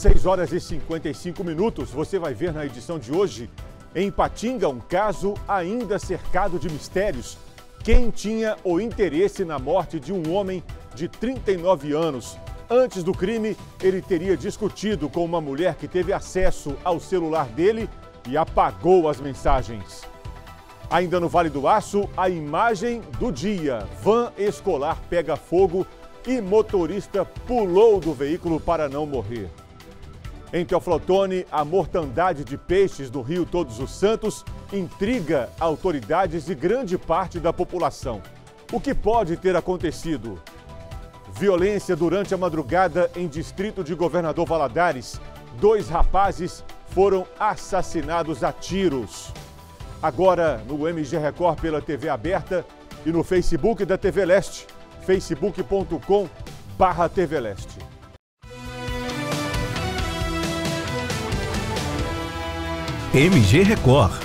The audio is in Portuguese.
6 horas e 55 minutos. Você vai ver na edição de hoje. Em Patinga, um caso ainda cercado de mistérios. Quem tinha o interesse na morte de um homem de 39 anos? Antes do crime, ele teria discutido com uma mulher que teve acesso ao celular dele e apagou as mensagens. Ainda no Vale do Aço, a imagem do dia: van escolar pega fogo e motorista pulou do veículo para não morrer. Em Teoflotone, a mortandade de peixes do Rio Todos os Santos intriga autoridades e grande parte da população. O que pode ter acontecido? Violência durante a madrugada em distrito de Governador Valadares. Dois rapazes foram assassinados a tiros. Agora no MG Record pela TV aberta e no Facebook da TV Leste, facebook.com MG Record